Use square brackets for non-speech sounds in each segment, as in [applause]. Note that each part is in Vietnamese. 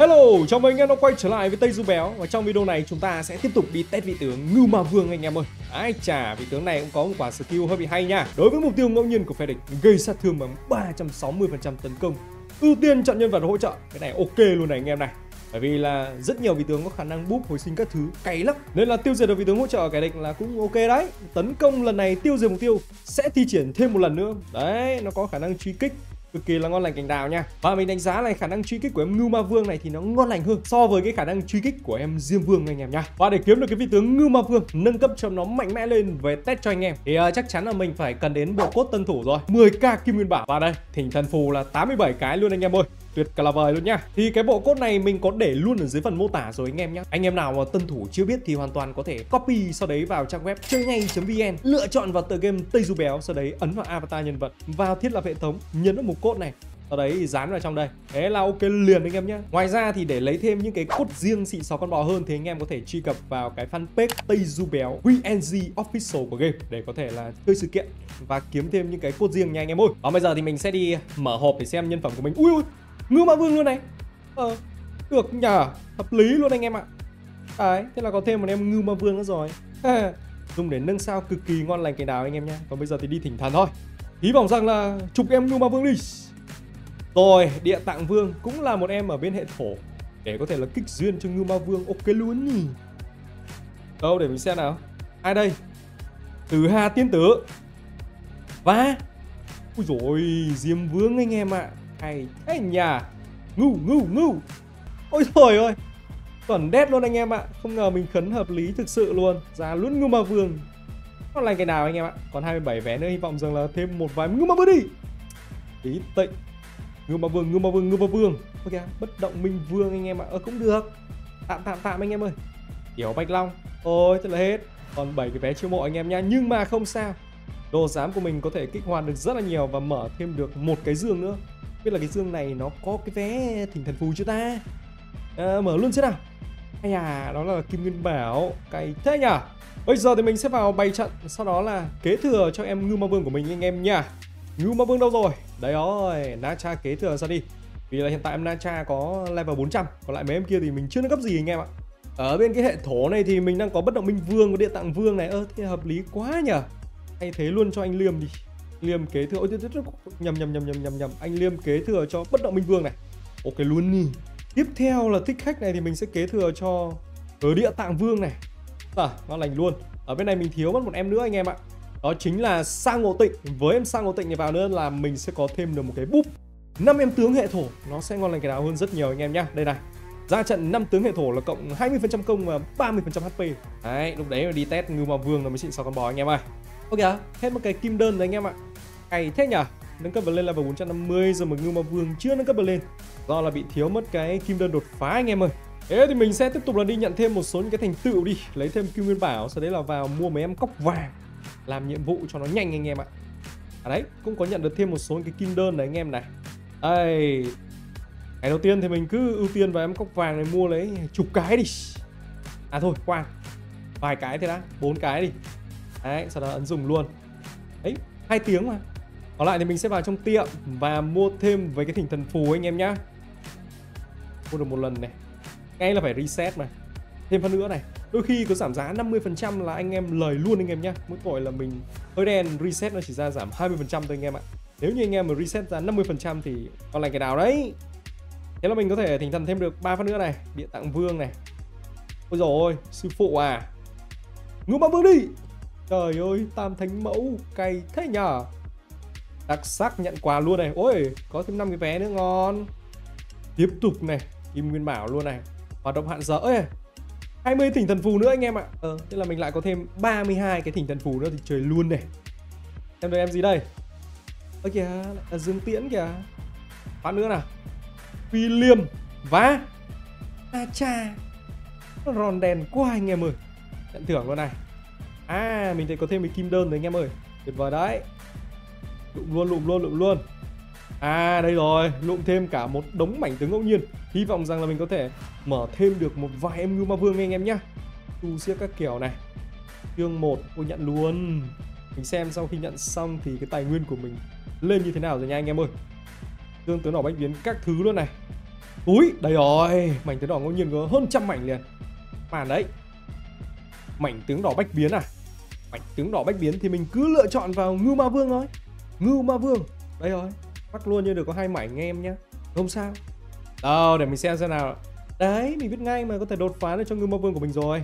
Hello, chào mừng anh em đã quay trở lại với Tây Du Béo. Và trong video này chúng ta sẽ tiếp tục đi test vị tướng Ngưu Ma Vương anh em ơi. Ai chà, vị tướng này cũng có một quả skill hơi bị hay nha. Đối với mục tiêu ngẫu nhiên của phe địch Gây sát thương bằng 360% tấn công. Ưu tiên chọn nhân vật hỗ trợ. Cái này ok luôn này anh em này. Bởi vì là rất nhiều vị tướng có khả năng búp hồi sinh các thứ cày lắm. Nên là tiêu diệt được vị tướng hỗ trợ kẻ địch là cũng ok đấy. Tấn công lần này tiêu diệt mục tiêu sẽ thi triển thêm một lần nữa. Đấy nó có khả năng truy kích cực kỳ là ngon lành cành đào nha. Và mình đánh giá là khả năng truy kích của em ngưu ma vương này thì nó ngon lành hơn so với cái khả năng truy kích của em diêm vương anh em nha và để kiếm được cái vị tướng ngưu ma vương nâng cấp cho nó mạnh mẽ lên về test cho anh em. Thì uh, chắc chắn là mình phải cần đến bộ cốt tân thủ rồi. 10k kim nguyên bảo. Và đây thỉnh thần phù là 87 cái luôn anh em ơi tuyệt cả là vời luôn nhá. Thì cái bộ cốt này mình có để luôn ở dưới phần mô tả rồi anh em nhé anh em nào mà tân thủ chưa biết thì hoàn toàn có thể copy sau đấy vào trang web chơi ngay.vn lựa chọn vào tựa game tây du béo, sau đấy ấn vào avatar nhân vật, vào thiết lập hệ thống, nhấn vào mục cốt này. Sau đấy dán vào trong đây. Thế là ok liền anh em nhé ngoài ra thì để lấy thêm những cái cốt riêng xịn xò con bò hơn thì anh em có thể truy cập vào cái fanpage tây du béo vng official của game để có thể là chơi sự kiện và kiếm thêm những cái cốt riêng nha anh em ơi. Và bây giờ thì mình sẽ đi mở hộp để xem nhân phẩm của mình. Ui ui ngưu ma vương luôn này. Ờ được nhờ, hợp lý luôn anh em ạ. Đấy, thế là có thêm một em ngưu ma vương nữa rồi. [laughs] Dùng để nâng sao cực kỳ ngon lành cái đào anh em nhé còn bây giờ thì đi thỉnh thần thôi. Hy vọng rằng là chụp em ngưu ma vương đi. Rồi, địa tạng vương cũng là một em ở bên hệ thổ. Để có thể là kích duyên cho ngưu ma vương, ok luôn nhỉ. Đâu, để mình xem nào. Ai đây? Từ hà tiên tử. Và? Ui rồi diêm vương anh em ạ hay. Thế nhà, ngu ngu ngu. Ôi trời ơi chuẩn đét luôn anh em ạ. Không ngờ mình khấn hợp lý thực sự luôn. Ra luôn ngưu ma vương. Nó là cái nào anh em ạ? Còn 27 vé nữa, hy vọng rằng là thêm một vài ngưu ma vương đi. Tí tịnh ngưu ma vương, ngưu ma vương, ngưu ma vương. Ok, bất động minh vương anh em ạ. Ờ cũng được. Tạm tạm tạm anh em ơi. Tiểu bạch long. Ôi thế là hết. Còn 7 cái vé chiêu mộ anh em nha. Nhưng mà không sao. Đồ giám của mình có thể kích hoạt được rất là nhiều và mở thêm được một cái giường nữa biết là cái dương này nó có cái vé thỉnh thần phù chưa ta? À, mở luôn xem nào? Hay à đó là kim nguyên bảo. Cày thế nhỉ bây giờ thì mình sẽ vào bày trận sau đó là kế thừa cho em ngưu ma vương của mình anh em nha ngưu ma vương đâu rồi? Đấy rồi nacha kế thừa ra đi. Vì là hiện tại em nacha có level 400 còn lại mấy em kia thì mình chưa nâng cấp gì anh em ạ. Ở bên cái hệ thổ này thì mình đang có bất động minh vương có địa tạng vương này. Ơ thế hợp lý quá nhở? Thay thế luôn cho anh liêm đi liêm kế thừa. Ôi nhầm nhầm nhầm nhầm nhầm nhầm. Anh liêm kế thừa cho bất động minh vương này. Ok luôn nhỉ tiếp theo là thích khách này thì mình sẽ kế thừa cho cớ địa tạng vương này. À ngon lành luôn. Ở bên này mình thiếu mất một em nữa anh em ạ. Đó chính là sang ngộ tịnh. Với em sang ngộ tịnh này vào nữa là mình sẽ có thêm được một cái búp. Năm em tướng hệ thổ. Nó sẽ ngon lành cái nào hơn rất nhiều anh em nhá. Đây này. Ra trận 5 tướng hệ thổ là cộng 20% công và 30% HP Đấy, lúc đấy mà đi test ngưu ma vương là mới xịn sao con bò anh em ơi. Ok, thêm một cái kim đơn rồi anh em ạ. Cày thế nhở Nâng cấp lên level 450 rồi mà Ngưu Ma Vương chưa nâng cấp lên Do là bị thiếu mất cái kim đơn đột phá anh em ơi. Thế thì mình sẽ tiếp tục là đi nhận thêm một số những cái thành tựu đi. Lấy thêm kim nguyên bảo Sau đấy là vào mua mấy em cóc vàng. Làm nhiệm vụ cho nó nhanh anh em ạ. À đấy cũng có nhận được thêm một số những cái kim đơn này anh em này. Đây. Ngày đầu tiên thì mình cứ ưu tiên vào em cóc vàng này mua lấy chục cái đi. À thôi khoan Vài cái thế đã bốn cái đi. Đấy, sau đó ấn dùng luôn. Đấy hai tiếng mà. Còn lại thì mình sẽ vào trong tiệm và mua thêm với cái thỉnh thần phù anh em nhá. Mua được một lần này. Ngay là phải reset mà. Thêm phần nữa này. Đôi khi có giảm giá 50% là anh em lời luôn anh em nhá. Mỗi tội là mình hơi đen, reset nó chỉ ra giảm 20% thôi anh em ạ. Nếu như anh em mà reset ra 50% thì còn lại cái nào đấy. Thế là mình có thể thỉnh thần thêm được ba phát nữa này. Địa tạng vương này. Ôi rồi sư phụ à. Ngưu ma vương đi trời ơi tam thánh mẫu cay thế nhở? Đặc sắc nhận quà luôn này. Ôi có thêm 5 cái vé nữa ngon. Tiếp tục này kim nguyên bảo luôn này. Hoạt động hạn giờ ơi 20 thỉnh thần phù nữa anh em ạ. Ờ. Thế là mình lại có thêm 32 cái thỉnh thần phù nữa thì trời luôn này. Em đợi em gì đây? Ơ kìa là dương tiễn kìa. Phát nữa nào. Phi liêm và a cha. Ròn đèn quá anh em ơi. Nhận thưởng luôn này à mình thấy có thêm cái kim đơn rồi anh em ơi. Tuyệt vời đấy. Lụm luôn lụm luôn lụm luôn. À đây rồi. Lụm thêm cả một đống mảnh tướng ngẫu nhiên. Hy vọng rằng là mình có thể mở thêm được một vài em ngưu ma vương anh em nhá. Tu siết các kiểu này. Chương 1 tôi nhận luôn. Mình xem sau khi nhận xong thì cái tài nguyên của mình lên như thế nào rồi nha anh em ơi. Tương tướng đỏ bách biến các thứ luôn này. Úi, đây rồi, mảnh tướng đỏ ngẫu nhiên có hơn trăm mảnh liền. Màn đấy. Mảnh tướng đỏ bách biến à? Mảnh tướng đỏ bách biến thì mình cứ lựa chọn vào Ngưu Ma Vương thôi. Ngưu Ma Vương. Đây rồi. Bắt luôn như được có hai mảnh nghe em nhá. Không sao. Đâu, để mình xem xem nào. Đấy, mình biết ngay mà có thể đột phá được cho Ngưu Ma Vương của mình rồi.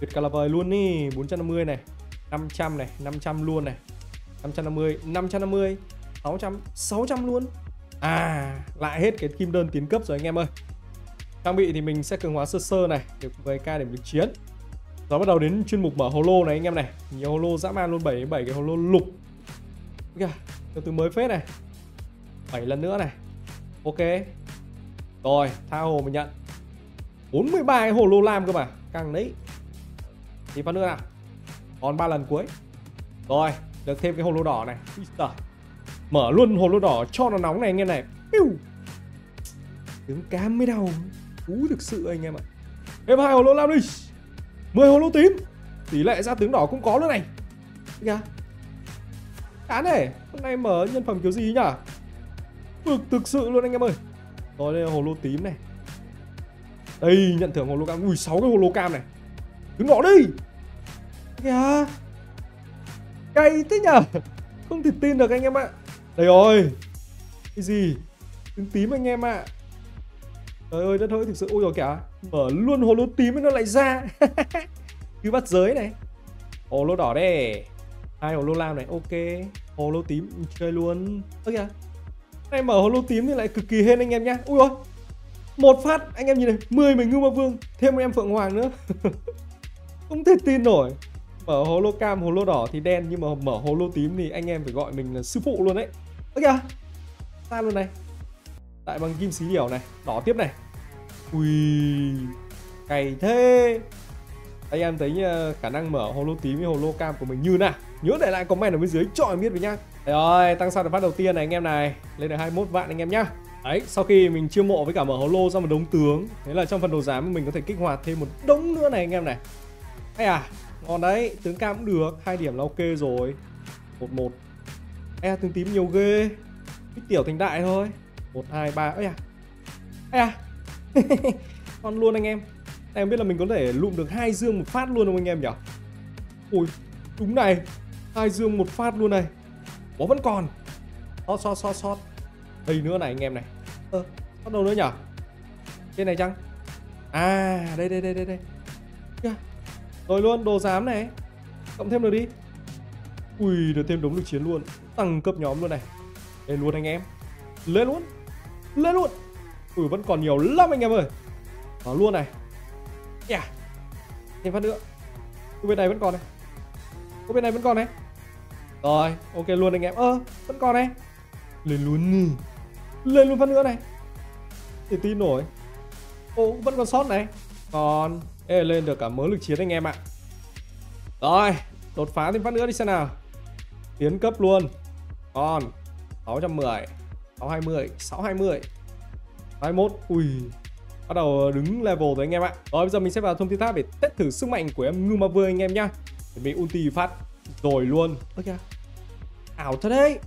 Tuyệt cả là vời luôn đi, 450 này, 500 này, 500 luôn này. 550, 550, 600, 600 luôn. À, lại hết cái kim đơn tiến cấp rồi anh em ơi. Trang bị thì mình sẽ cường hóa sơ sơ này, được ca để mình chiến. Rồi bắt đầu đến chuyên mục mở holo này anh em này. Nhiều holo dã man luôn 7 7 cái holo lục. Kìa, từ từ mới phết này. 7 lần nữa này. Ok. Rồi, tha hồ mình nhận. 43 cái holo lam cơ mà, càng đấy. Thì phát nữa nào. Còn 3 lần cuối. Rồi, được thêm cái holo đỏ này. Mở luôn holo đỏ cho nó nóng này anh em này Piu. Tiếng cam mới đầu Cú thực sự anh em ạ Em hai holo lam đi 10 hồ lô tím. Tỷ lệ ra tướng đỏ cũng có luôn này. Kìa. Án này, Hôm nay mở nhân phẩm kiểu gì nhỉ? Thực thực sự luôn anh em ơi. Rồi đây là hồ lô tím này. Đây, nhận thưởng hồ lô cam. Ui 6 cái hồ lô cam này. Tướng đỏ đi. Kìa. Cay thế nhở Không thể tin được anh em ạ. Đây rồi. Cái gì? Tướng tím anh em ạ. Trời ơi đất hỡi thực sự Ôi rồi kìa. Mở luôn hồ lô tím nó lại ra. [laughs] Cứ bắt giới này. Hồ lô đỏ đây. Hai hồ lô lam này ok. Hồ lô tím ừ, chơi luôn. Ơ kìa. Này mở hồ lô tím thì lại cực kỳ hên anh em nhá. Ui ôi Một phát anh em nhìn này 10 mình ngưu ma vương Thêm một em phượng hoàng nữa. [laughs] Không thể tin nổi. Mở hồ lô cam, hồ lô đỏ thì đen Nhưng mà mở hồ lô tím thì anh em phải gọi mình là sư phụ luôn đấy. Ơ kìa. Ra luôn này lại bằng kim xí điểu này. Đỏ tiếp này. Ui Cày thế. Anh em thấy khả năng mở holo tím với holo cam của mình như nào? Nhớ để lại comment ở bên dưới cho em biết với nhá. Đấy rồi tăng sao được phát đầu tiên này anh em này. Lên được 21 vạn anh em nhá. Đấy, sau khi mình chiêu mộ với cả mở holo ra một đống tướng. Thế là trong phần đồ giám mình có thể kích hoạt thêm một đống nữa này anh em này. Hay à, ngon đấy, tướng cam cũng được, hai điểm là ok rồi. Một một. E tướng tím nhiều ghê. Ít tiểu thành đại thôi. 1, 2, 3 Ây à. Ây à. [laughs] Con luôn anh em. Em biết là mình có thể lụm được hai dương một phát luôn không anh em nhỉ? Ui Đúng này. Hai dương một phát luôn này. Bó vẫn còn. Sót sót sót sót. Đây nữa này anh em này. Ơ Sót đâu nữa nhỉ? Trên này chăng? À đây đây đây đây đây. Rồi luôn đồ giám này. Cộng thêm được đi. Ui được thêm đống lực chiến luôn. Tăng cấp nhóm luôn này. Lên luôn anh em. Lên luôn. Lên luôn. Ừ vẫn còn nhiều lắm anh em ơi. Vào luôn này. Yeah Thêm phát nữa. Bên này vẫn còn này. Ui bên này vẫn còn này. Rồi, ok luôn anh em. Ơ, vẫn còn này. Lên luôn đi Lên luôn phát nữa này. Thì tin nổi. Ô, vẫn còn sót này. Còn, Ê, lên được cả mớ lực chiến anh em ạ. Rồi, Đột phá thêm phát nữa đi xem nào. Tiến cấp luôn. Còn 610 620 620 21 Ui, Bắt đầu đứng level rồi anh em ạ. Rồi, bây giờ mình sẽ vào thông tin tháp để test thử sức mạnh của em Ngưu Ma Vương anh em nhá. Để bị ulti phát Rồi luôn. Ơ kìa. Ảo thật đấy.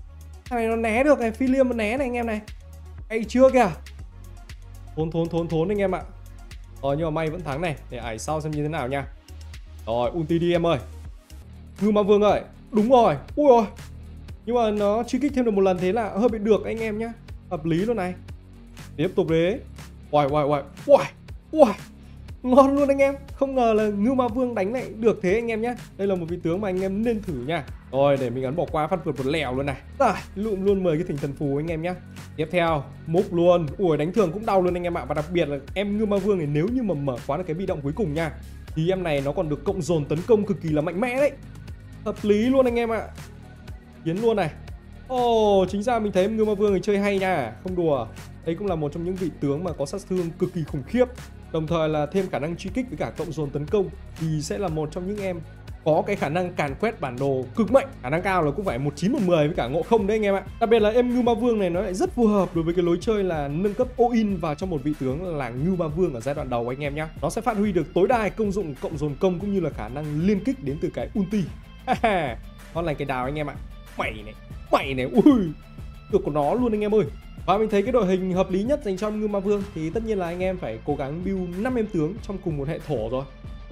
Thằng này nó né được này, phi liêm nó né này anh em này. Hay chưa kìa. Thốn thốn thốn thốn anh em ạ. Rồi, nhưng mà may vẫn thắng này, Để ải sau xem như thế nào nha. Rồi, ulti đi em ơi. Ngưu Ma Vương ơi, Đúng rồi. Ui rồi. Nhưng mà nó truy kích thêm được một lần thế là hơi bị được anh em nhá. Hợp lý luôn này. Tiếp tục đấy Uầy uầy uầy. Uầy Uầy. Ngon luôn anh em. Không ngờ là Ngưu Ma Vương đánh lại được thế anh em nhé Đây là một vị tướng mà anh em nên thử nha. Rồi, để mình ấn bỏ qua phát vượt một lèo luôn này. Rồi, lụm luôn 10 cái thỉnh thần phù anh em nhé Tiếp theo, Múc luôn. Ui, đánh thường cũng đau luôn anh em ạ. Và đặc biệt là em Ngưu Ma Vương này nếu như mà mở quá được cái bị động cuối cùng nha, Thì em này nó còn được cộng dồn tấn công cực kỳ là mạnh mẽ đấy. Hợp lý luôn anh em ạ yến luôn này. Ồ, oh, chính ra mình thấy Ngưu Ma Vương thì chơi hay nha. Không đùa. Đây cũng là một trong những vị tướng mà có sát thương cực kỳ khủng khiếp. Đồng thời là thêm khả năng truy kích với cả cộng dồn tấn công Thì sẽ là một trong những em có cái khả năng càn quét bản đồ cực mạnh. Khả năng cao là cũng phải một chín một mười với cả ngộ không đấy anh em ạ. Đặc biệt là em ngưu ma vương này nó lại rất phù hợp đối với cái lối chơi là nâng cấp all in vào trong một vị tướng là ngưu ma vương ở giai đoạn đầu anh em nhé nó sẽ phát huy được tối đa công dụng cộng dồn công cũng như là khả năng liên kích đến từ cái ulti. Ngon lành cái đào anh em ạ mày này mày này ui được của nó luôn anh em ơi Và mình thấy cái đội hình hợp lý nhất dành cho ngư Ma Vương thì tất nhiên là anh em phải cố gắng build 5 em tướng trong cùng một hệ thổ rồi.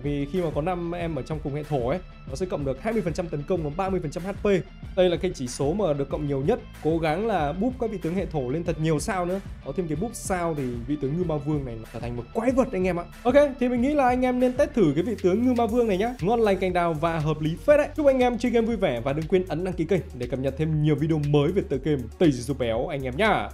Vì khi mà có 5 em ở trong cùng hệ thổ ấy, nó sẽ cộng được 20% tấn công và 30% HP. Đây là cái chỉ số mà được cộng nhiều nhất. Cố gắng là búp các vị tướng hệ thổ lên thật nhiều sao nữa. Có thêm cái búp sao thì vị tướng ngư Ma Vương này trở thành một quái vật anh em ạ. Ok, thì mình nghĩ là anh em nên test thử cái vị tướng ngư Ma Vương này nhá. Ngon lành cành đào và hợp lý phết đấy. Chúc anh em chơi game vui vẻ và đừng quên ấn đăng ký kênh để cập nhật thêm nhiều video mới về tựa game Tây Du Béo anh em nhá.